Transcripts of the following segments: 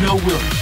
no will.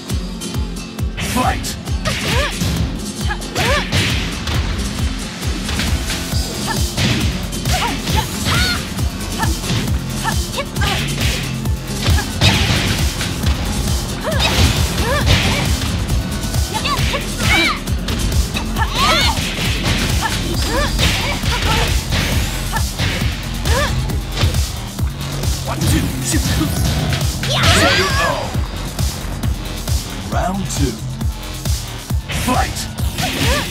Round two. Fight!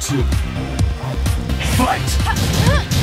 Two. Fight!